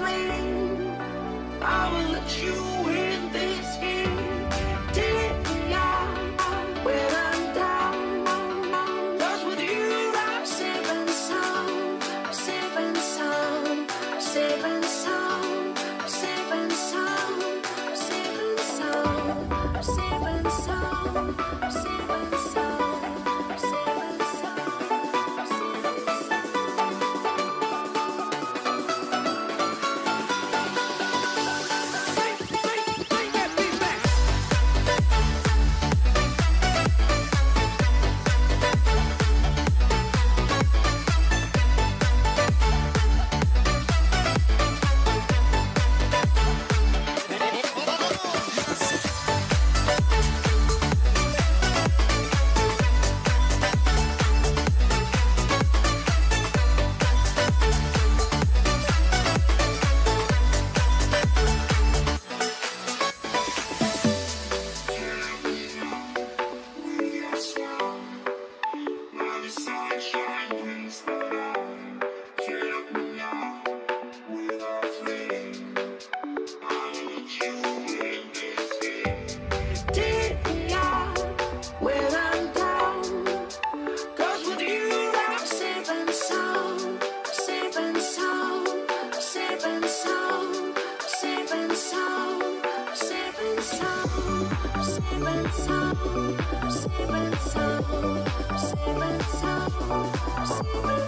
I will let you in